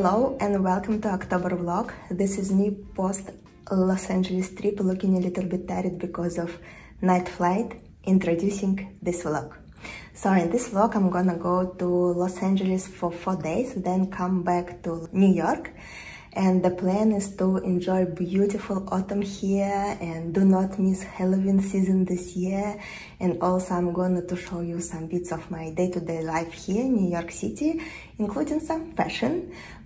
Hello and welcome to October vlog. This is me post Los Angeles trip looking a little bit tired because of night flight introducing this vlog. So in this vlog I'm gonna go to Los Angeles for four days then come back to New York and the plan is to enjoy beautiful autumn here and do not miss Halloween season this year and also I'm going to show you some bits of my day-to-day -day life here in New York City including some fashion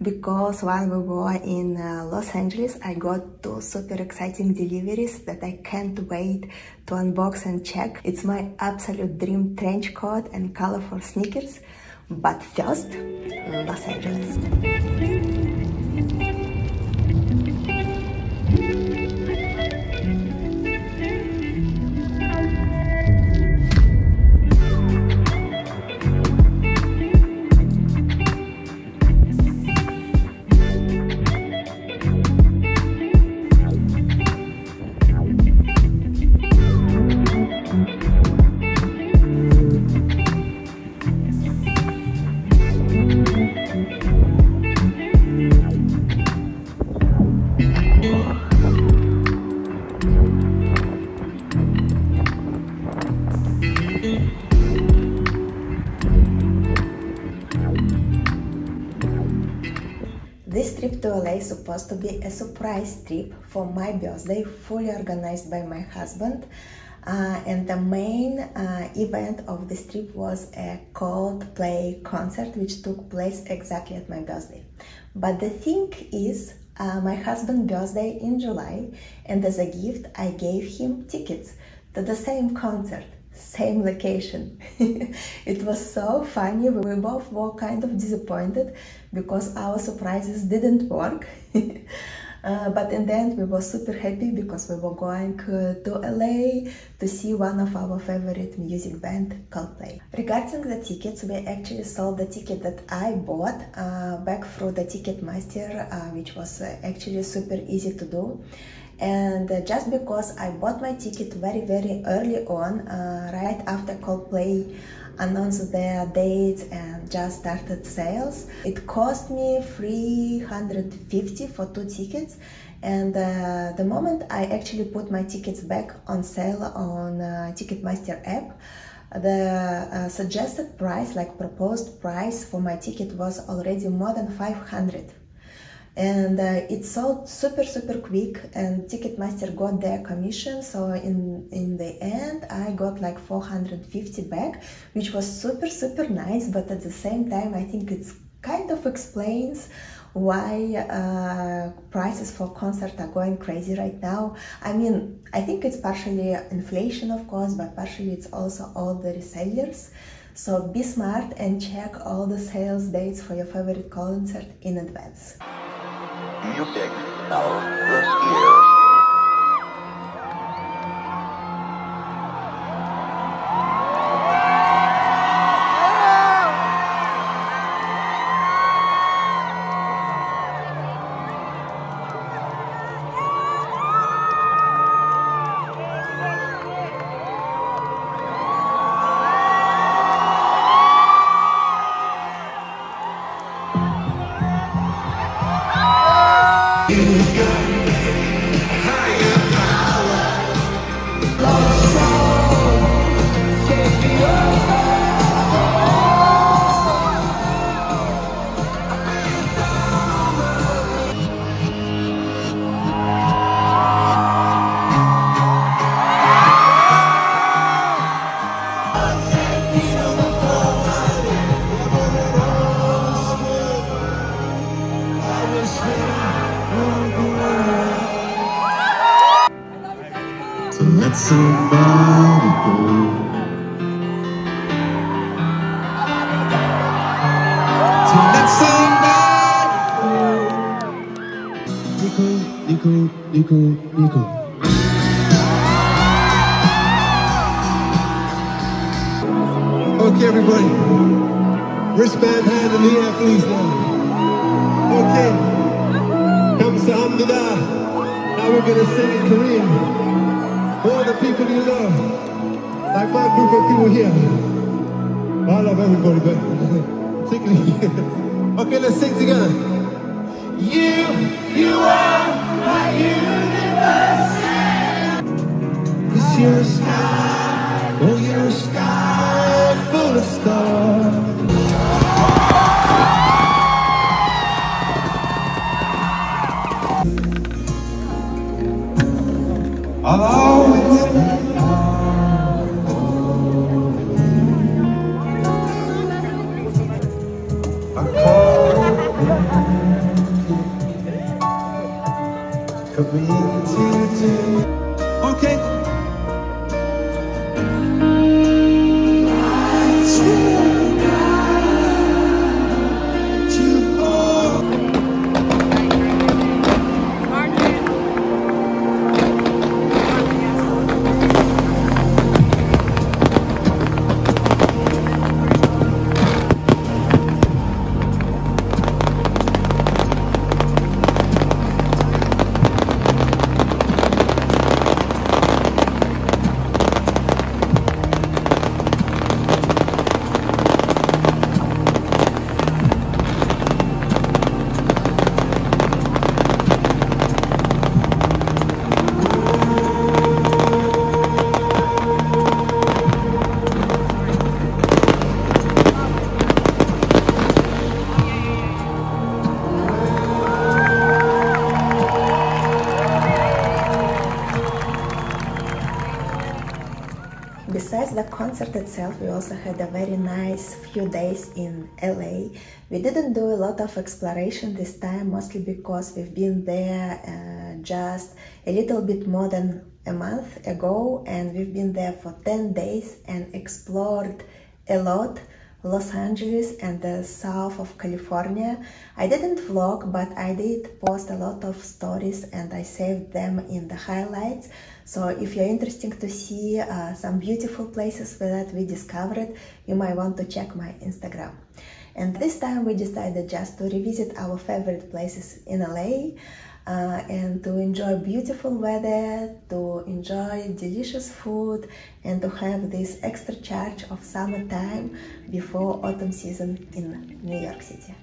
because while we were in uh, Los Angeles I got two super exciting deliveries that I can't wait to unbox and check. It's my absolute dream trench coat and colorful sneakers but first Los Angeles. LA is supposed to be a surprise trip for my birthday, fully organized by my husband. Uh, and the main uh, event of this trip was a Coldplay concert, which took place exactly at my birthday. But the thing is, uh, my husband's birthday in July, and as a gift, I gave him tickets to the same concert same location. it was so funny. We both were kind of disappointed because our surprises didn't work. uh, but in the end, we were super happy because we were going uh, to LA to see one of our favorite music band, Coldplay. Regarding the tickets, we actually sold the ticket that I bought uh, back through the Ticketmaster, uh, which was uh, actually super easy to do and uh, just because I bought my ticket very very early on uh, right after Coldplay announced their dates and just started sales it cost me 350 for two tickets. And uh, the moment I actually put my tickets back on sale on uh, Ticketmaster app the uh, suggested price like proposed price for my ticket was already more than 500 and uh, it sold super super quick and ticketmaster got their commission so in in the end i got like 450 back which was super super nice but at the same time i think it's kind of explains why uh, prices for concerts are going crazy right now. I mean, I think it's partially inflation, of course, but partially it's also all the resellers. So be smart and check all the sales dates for your favorite concert in advance music our first year. Somebody go. Everybody, but particularly okay, let's sing together. You, you are my universe. Cause you're a sky, oh, you're a sky full of stars. We also had a very nice few days in LA. We didn't do a lot of exploration this time, mostly because we've been there uh, just a little bit more than a month ago, and we've been there for 10 days and explored a lot. Los Angeles and the south of California. I didn't vlog, but I did post a lot of stories and I saved them in the highlights. So if you're interested to see uh, some beautiful places that we discovered, you might want to check my Instagram. And this time we decided just to revisit our favorite places in LA uh, and to enjoy beautiful weather, to enjoy delicious food, and to have this extra charge of summertime before autumn season in New York City.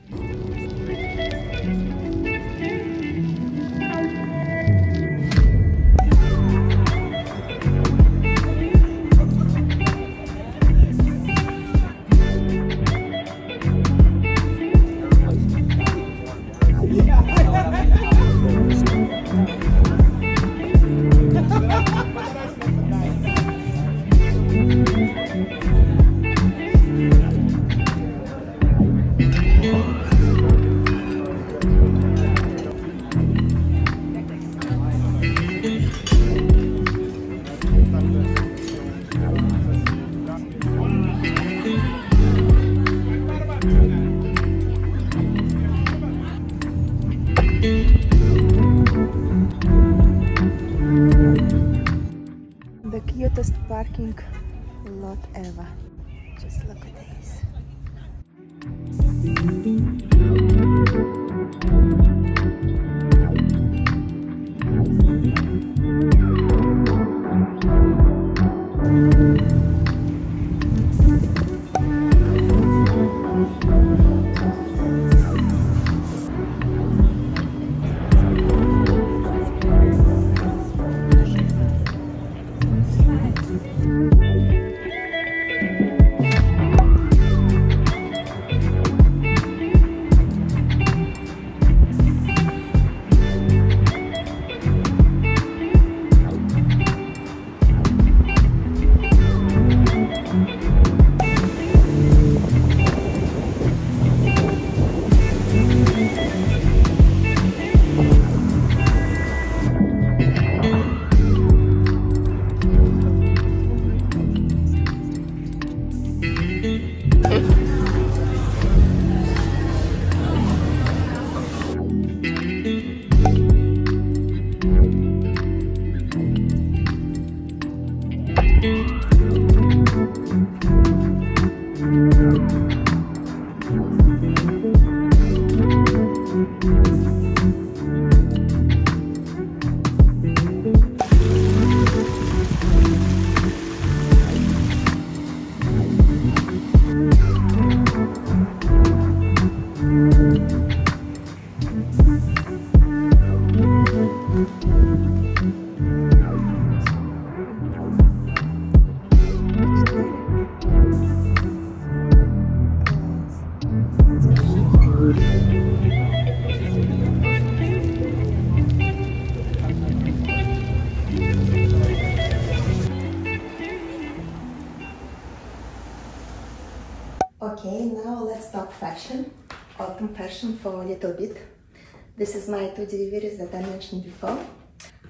Two deliveries that I mentioned before.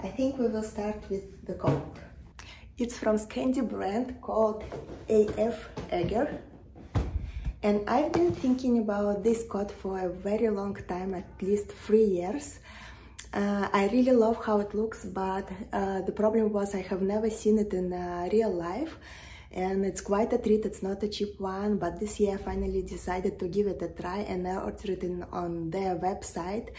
I think we will start with the coat. It's from Scandi brand called AF Agger. And I've been thinking about this coat for a very long time, at least three years. Uh, I really love how it looks, but uh, the problem was I have never seen it in uh, real life and it's quite a treat it's not a cheap one but this year I finally decided to give it a try and I ordered it in, on their website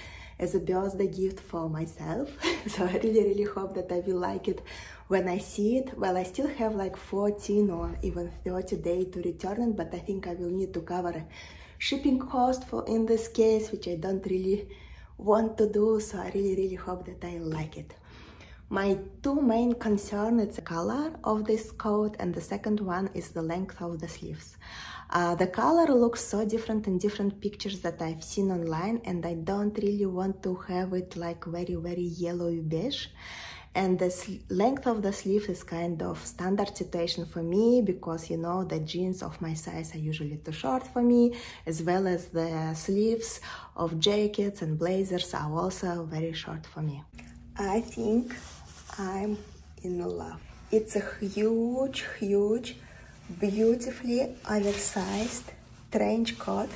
as a birthday gift for myself. So I really really hope that I will like it when I see it. Well I still have like 14 or even 30 days to return it but I think I will need to cover shipping cost for in this case which I don't really want to do. So I really really hope that I like it. My two main concerns is the color of this coat and the second one is the length of the sleeves. Uh, the color looks so different in different pictures that I've seen online and I don't really want to have it like very very yellowy beige and the length of the sleeve is kind of standard situation for me because you know the jeans of my size are usually too short for me as well as the sleeves of jackets and blazers are also very short for me. I think I'm in love. It's a huge, huge, beautifully oversized trench coat.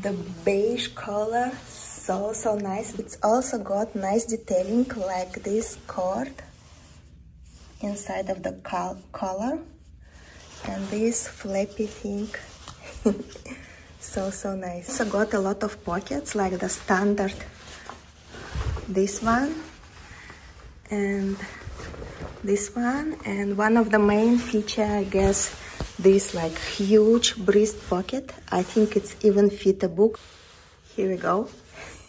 The beige color, so, so nice. It's also got nice detailing like this cord inside of the collar and this flappy thing. so, so nice. so got a lot of pockets like the standard, this one and this one and one of the main feature I guess this like huge breast pocket. I think it's even fit a book. Here we go.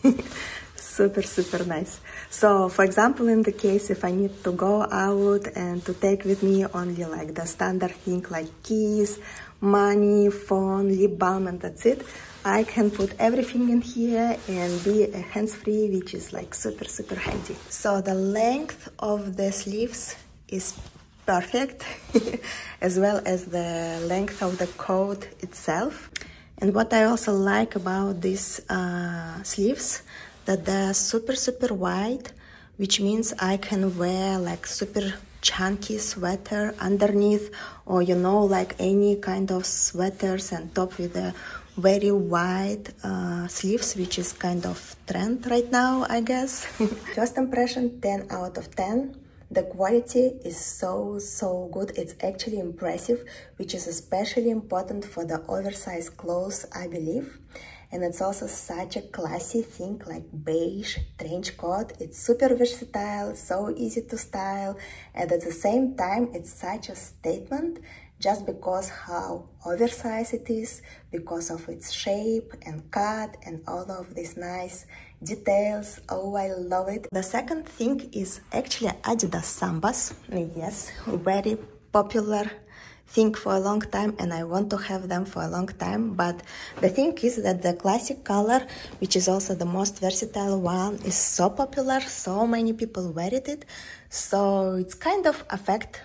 Super super nice. So for example in the case if I need to go out and to take with me only like the standard thing like keys money phone lip balm and that's it I can put everything in here and be hands-free, which is like super, super handy. So the length of the sleeves is perfect, as well as the length of the coat itself. And what I also like about these uh, sleeves, that they're super, super wide, which means I can wear like super chunky sweater underneath or you know like any kind of sweaters and top with a very wide uh, sleeves which is kind of trend right now I guess. First impression 10 out of 10 the quality is so so good. It's actually impressive which is especially important for the oversized clothes I believe and it's also such a classy thing like beige trench coat it's super versatile so easy to style and at the same time it's such a statement just because how oversized it is, because of its shape and cut and all of these nice details. Oh, I love it. The second thing is actually Adidas Sambas. Yes, very popular thing for a long time and I want to have them for a long time but the thing is that the classic color which is also the most versatile one is so popular so many people wear it so it's kind of affect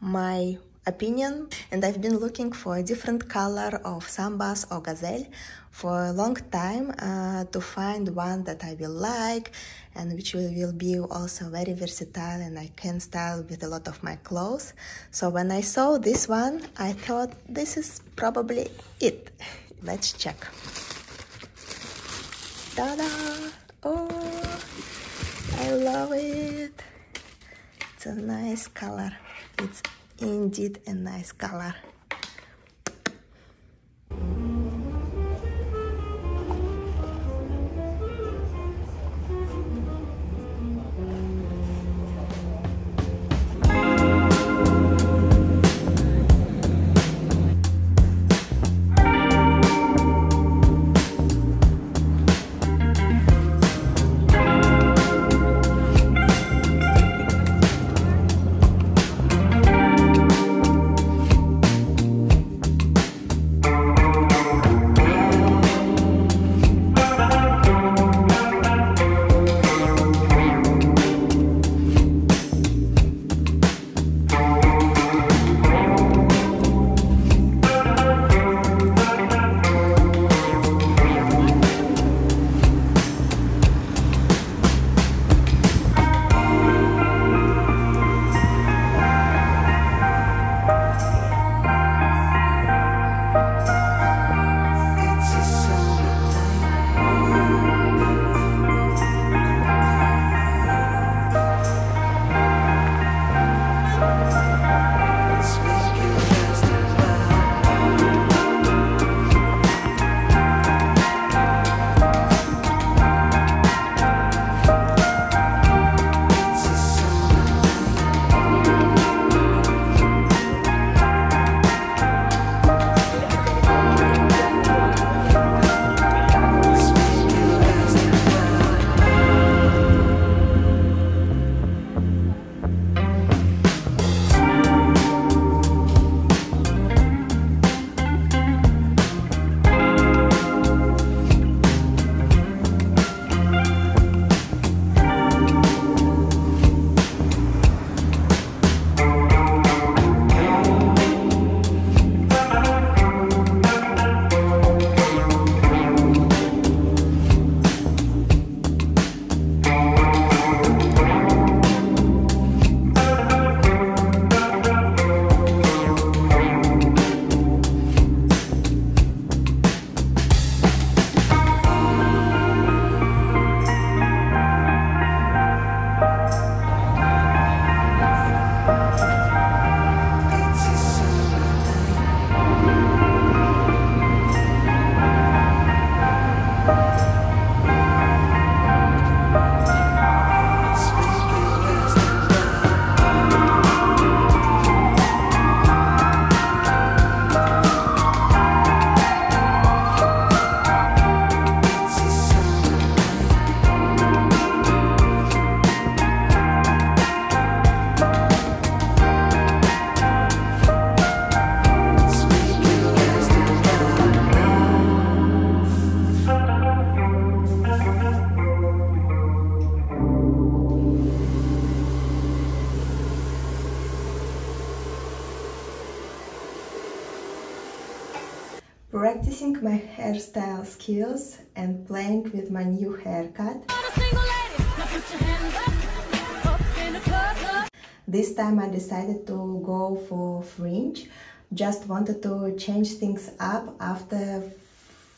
my opinion and I've been looking for a different color of Sambas or Gazelle for a long time uh, to find one that I will like and which will, will be also very versatile and I can style with a lot of my clothes. So when I saw this one, I thought this is probably it. Let's check. Ta-da! Oh, I love it. It's a nice color. It's indeed a nice color hairstyle skills and playing with my new haircut. This time I decided to go for fringe. Just wanted to change things up after,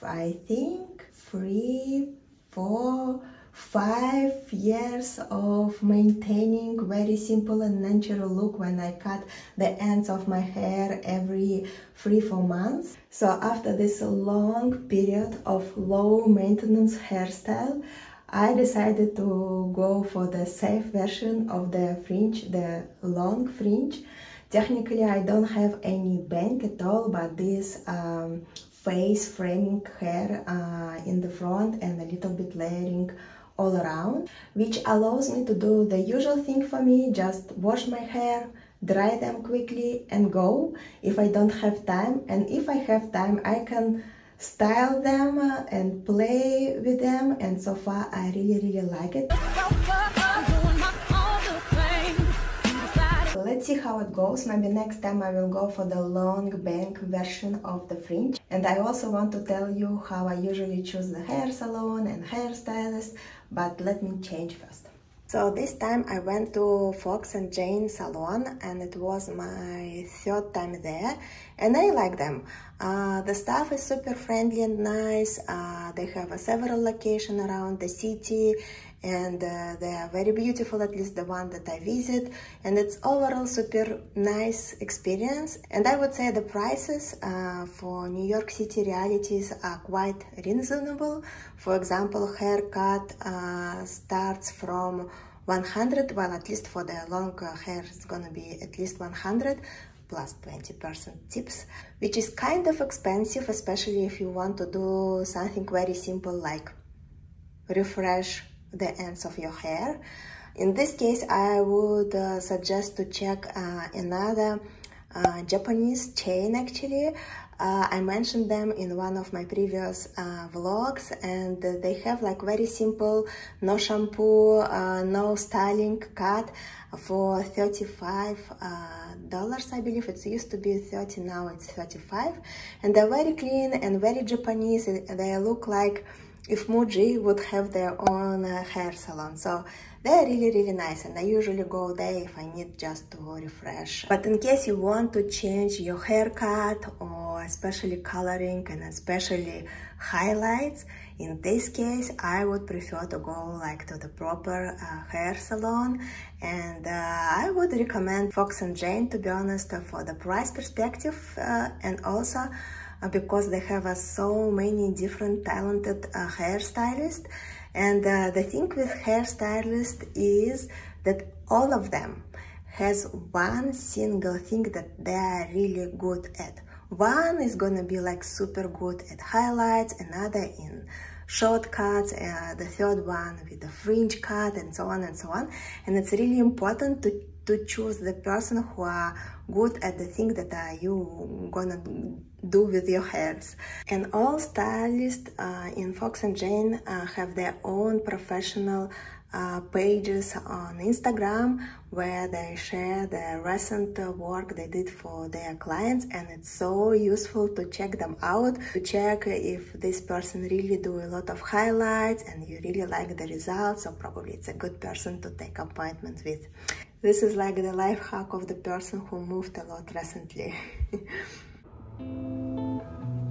I think, three, four, five years of maintaining very simple and natural look when I cut the ends of my hair every three, four months. So after this long period of low maintenance hairstyle, I decided to go for the safe version of the fringe, the long fringe. Technically, I don't have any bang at all, but this um, face framing hair uh, in the front and a little bit layering all around, which allows me to do the usual thing for me, just wash my hair, dry them quickly and go if I don't have time. And if I have time, I can style them uh, and play with them and so far I really really like it. Let's see how it goes. Maybe next time I will go for the long bang version of the fringe. And I also want to tell you how I usually choose the hair salon and hairstylist, but let me change first. So this time I went to Fox and Jane salon and it was my third time there and I like them. Uh, the staff is super friendly and nice. Uh, they have a several locations around the city and uh, they are very beautiful, at least the one that I visit. And it's overall super nice experience. And I would say the prices uh, for New York City realities are quite reasonable. For example, haircut uh, starts from 100, well, at least for the long hair, it's gonna be at least 100 plus 20% tips, which is kind of expensive, especially if you want to do something very simple like refresh the ends of your hair. In this case, I would uh, suggest to check uh, another uh, Japanese chain actually. Uh, I mentioned them in one of my previous uh, vlogs and they have like very simple, no shampoo, uh, no styling cut for 35 dollars I believe it used to be 30 now it's 35 and they're very clean and very Japanese they look like if Muji would have their own uh, hair salon. So they're really, really nice and I usually go there if I need just to refresh. But in case you want to change your haircut or especially coloring and especially highlights, in this case, I would prefer to go like to the proper uh, hair salon and uh, I would recommend Fox and Jane to be honest for the price perspective uh, and also because they have uh, so many different talented uh, hairstylists. And the thing with hairstylists is that all of them has one single thing that they are really good at. One is gonna be like super good at highlights, another in shortcuts, uh, the third one with the fringe cut and so on and so on. And it's really important to, to choose the person who are good at the thing that uh, you gonna do with your hairs. And all stylists uh, in Fox and Jane uh, have their own professional uh, pages on Instagram where they share the recent work they did for their clients and it's so useful to check them out to check if this person really do a lot of highlights and you really like the results so probably it's a good person to take appointment with. This is like the life hack of the person who moved a lot recently.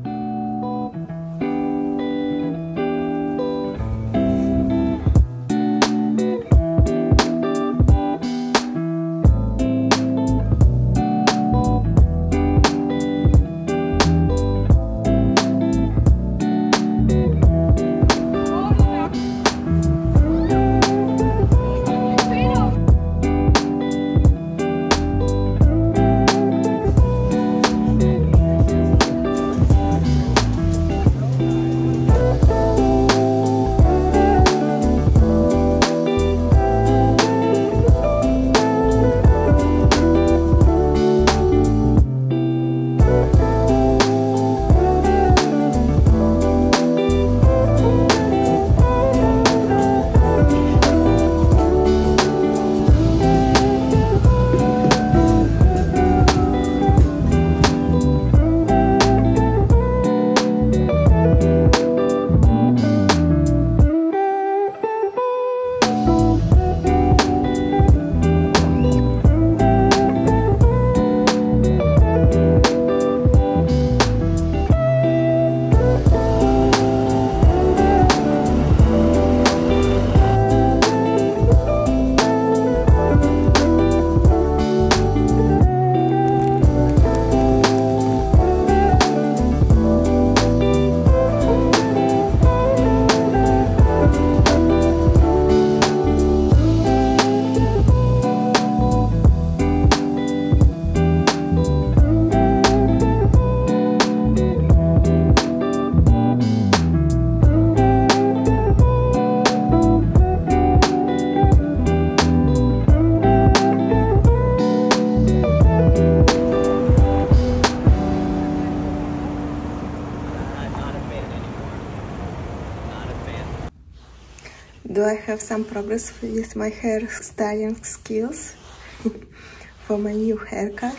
progress with my hair styling skills for my new haircut?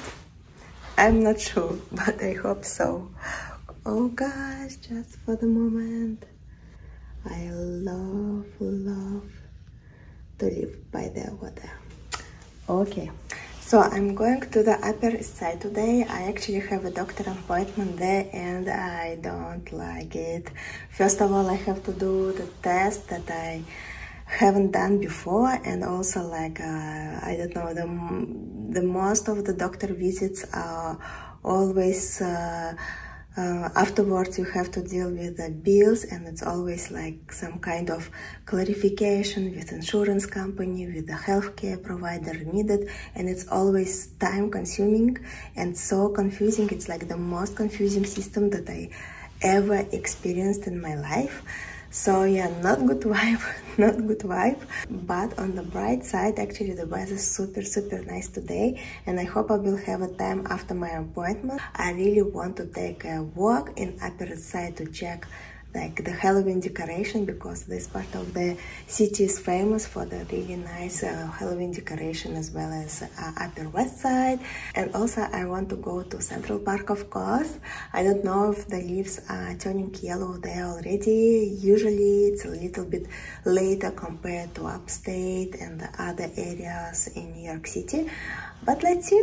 I'm not sure, but I hope so. Oh gosh, just for the moment. I love, love to live by the water. Okay, so I'm going to the Upper East Side today. I actually have a doctor appointment there and I don't like it. First of all, I have to do the test that I haven't done before and also like uh, I don't know the the most of the doctor visits are always uh, uh, afterwards you have to deal with the bills and it's always like some kind of clarification with insurance company with the healthcare provider needed and it's always time consuming and so confusing. It's like the most confusing system that i ever experienced in my life so yeah, not good vibe, not good vibe. But on the bright side, actually the weather is super, super nice today. And I hope I will have a time after my appointment. I really want to take a walk in Upper Side to check like the Halloween decoration because this part of the city is famous for the really nice uh, Halloween decoration as well as uh, Upper West Side. And also I want to go to Central Park of course. I don't know if the leaves are turning yellow there already. Usually it's a little bit later compared to upstate and the other areas in New York City. But let's see